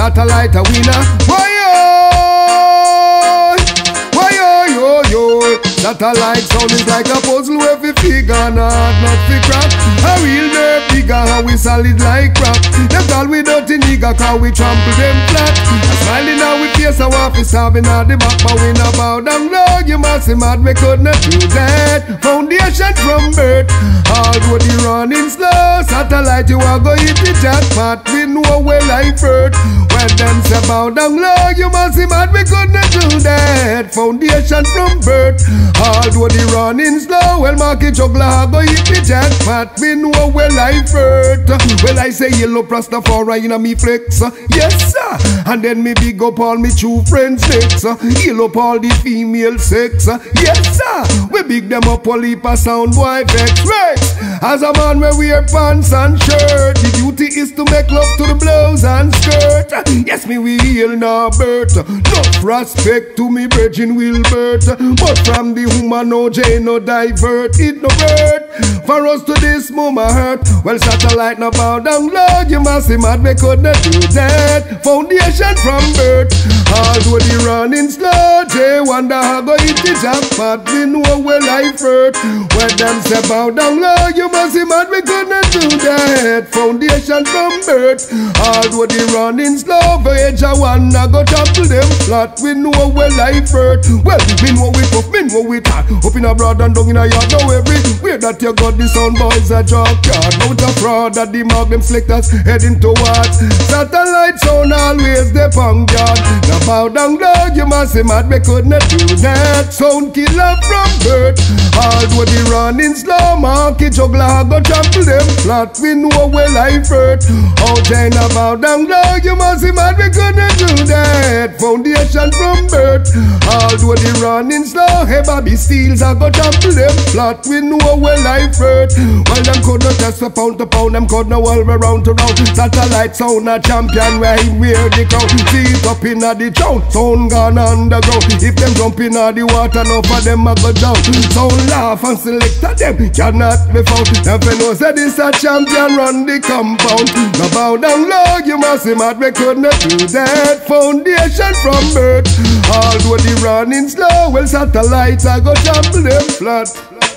satellite a winner. Why yo? Why yo yo yo? Satellite sound is like a puzzle where we figure not not fi crack. A real nerve bigger how we solid like rock. Them call we dirty nigga cause we trample them flat. A smiling now we face a waff is having at the back but we not bow down low. You must be mad we could not do that. Foundation from birth. all Although the running slow, satellite you are go hit the jackpot. We know where life hurt. When them say bow down low, you must be mad we could not do that. Foundation from birth. Although the running slow, well market juggler go hit the jackpot. We know where life hurt. Well I say yellow Rastafari in a me flex. Yes sir. And then me big up all me true friends next. Heal up all the female sex. Yes sir. We big them up all heap of sound boy vex. As a man we wear pants and shirt. The duty is to make love to the blows and skirt. Yes me heal now birth. No respect to me virgin Wilbert. But from the woman no J no divert. It no hurt. For us to this mama hurt. Well satellite no bow down low. You must be mad we could not do that. Foundation from birth. Although the running slow. They wonder how go hit the jackpot. We know where life hurt. When them say bow down low. You must be mad we could not do that. Foundation from birth. Although the running slow. Voyage I wanna go topple them flat. We know where life hurt. Well, we know we tough, me know we tight. Up in a broad and down in a yard. Now everywhere that you got the sound boys a junkyard. Now it's a fraud that the mark them selectors heading towards. Satellite sound always the punk yard. Now bow down low, you must be mad. We could not do that. Sound killer from birth. Although the running slow, market juggler go trample them flat. We know where life hurt. Oh, China bow down low, you must be mad. We could not do that. Foundation from birth. Although the running slow, hey Bobby Steels, I go trample them flat. We know where life hurt. Well, them could not test a pound to pound, them could not well round to round. Satellite sound a champion, where he wear the crown. Feet up in the town, sound gone underground. If them jump in the water, no for them a go down. Sound laugh and select a them cannot be found. Never know say this a champion run the compound. No bow down low, you must be mad, we could not do that. Foundation from birth. Although the running slow, well satellites I go trample them flat.